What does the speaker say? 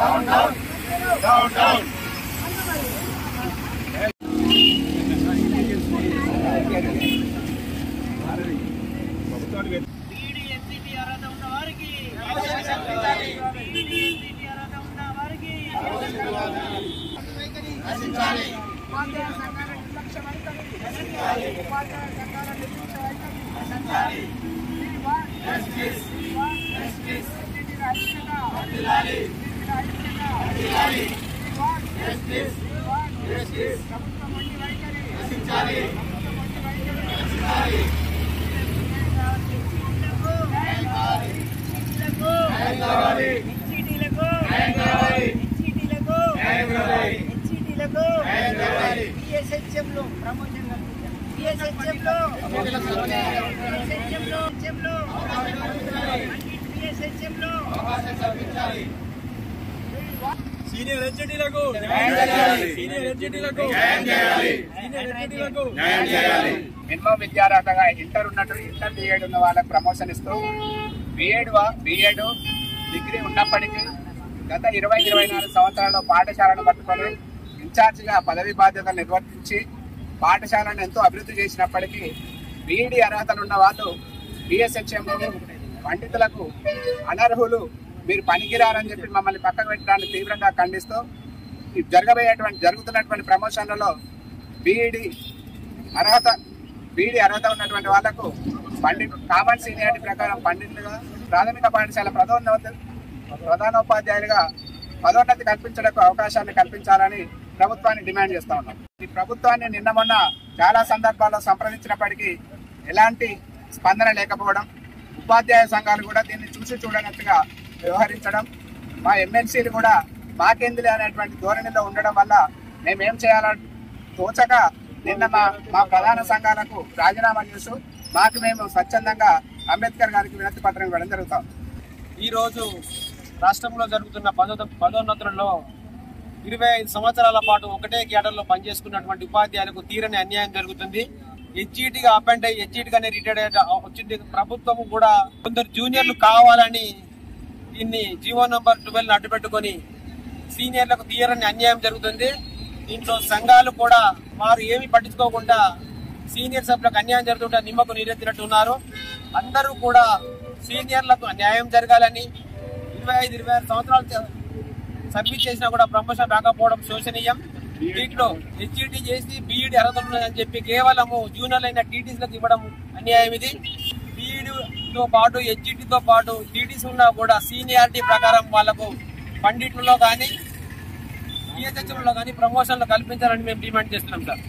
down, down, down, down. Justice. Justice. Justice. బిఎస్హెచ్ఎంలో promotion బిఎస్హెచ్ఎంలో బిఎస్హెచ్ఎంలో బిఎస్హెచ్ఎంలో సీనియర్ సీనియర్ సీనియర్ మినిమం విద్యార్హతగా ఇంటర్ ఉన్నట్టు ఇంటర్ బిఎడ్ ఉన్న వాళ్ళకి ప్రమోషన్ ఇస్తూ బిఎడ్ బిఎడ్ డిగ్రీ ఉన్నప్పటికీ గత ఇరవై ఇరవై నాలుగు సంవత్సరాల్లో పాఠశాలను పట్టుకొని ఇన్ఛార్జిగా పదవి బాధ్యతలు నిర్వర్తించి పాఠశాలను ఎంతో అభివృద్ధి చేసినప్పటికీ బీఈడి అర్హతలు ఉన్న వాళ్ళు బిఎస్హెచ్ఎంలో పండితులకు అనర్హులు మీరు పనికిరారని చెప్పి మమ్మల్ని పక్కకు పెట్టడాన్ని తీవ్రంగా ఖండిస్తూ ఈ జరగబోయేటువంటి జరుగుతున్నటువంటి ప్రమోషన్లలో బీఈడి అర్హత బీఈడి అర్హత ఉన్నటువంటి వాళ్ళకు పండిట్ కామన్ సీనియారిటీ ప్రకారం పండితులుగా ప్రాథమిక పాఠశాల ప్రధానోప ప్రధానోపాధ్యాయులుగా పదోన్నతి కల్పించడానికి అవకాశాన్ని కల్పించాలని ప్రభుత్వాన్ని డిమాండ్ చేస్తా ఉన్నాం. ఈ ప్రభుత్వాన్ని నిన్న మొన్న చాలా సందర్భాల్లో సంప్రదించినప్పటికీ ఎలాంటి స్పందన లేకపోవడం ఉపాధ్యాయ సంఘాలు కూడా దీన్ని చూసి చూడనట్టుగా వ్యవహరించడం మా ఎమ్మెల్సీలు కూడా మాకేందిలే అనేటువంటి ధోరణిలో ఉండడం వల్ల మేమేం చేయాలని తోచక నిన్న మా మా ప్రధాన సంఘాలకు రాజీనామా చేస్తూ మాకు మేము స్వచ్ఛందంగా అంబేద్కర్ గారికి వినతి పత్రం ఇవ్వడం జరుగుతాం. ఈరోజు రాష్ట్రంలో జరుగుతున్న పదో పదోన్నతులలో ఇరవై ఐదు సంవత్సరాల పాటు ఒకటే క్యాడర్లో పనిచేసుకున్నటువంటి ఉపాధ్యాయులకు తీరని అన్యాయం జరుగుతుంది. హెచ్ఈటీగా అప్ అండ్ హెచ్ఈటీగానే రిటైర్డ్ అయ్యే వచ్చింది. ప్రభుత్వం కూడా కొందరు జూనియర్లు కావాలని దీన్ని జీవో నంబర్ ట్వెల్వ్ అడ్డు పెట్టుకొని సీనియర్లకు తీయరని అన్యాయం జరుగుతుంది. దీంట్లో సంఘాలు కూడా వారు ఏమి పట్టించుకోకుండా సీనియర్ సభ్యులకు అన్యాయం జరుగుతుంటే నిమ్మకు నీరెత్తినట్టు ఉన్నారు అందరూ కూడా సీనియర్లకు న్యాయం జరగాలని ఇరవై ఐదు ఇరవై ఆరు సంవత్సరాలు సబ్మిట్ సర్వీస్ చేసినా కూడా ప్రమోషన్ రాకపోవడం శోచనీయం దీంట్లో హెచ్ఈటీ చేసి బీఈడి అర్హత ఉన్నదని చెప్పి కేవలము జూనియర్ అయిన టీటీసీలకు ఇవ్వడం అన్యాయం ఇది. తో పాటు హెచ్జిటితో పాటు టీడీసీ ఉన్నా కూడా సీనియారిటీ ప్రకారం వాళ్ళకు పండిట్లలో కానీ పిహెచ్హెచ్లో కానీ ప్రమోషన్లు కల్పించాలని మేము డిమాండ్ చేస్తున్నాం సార్.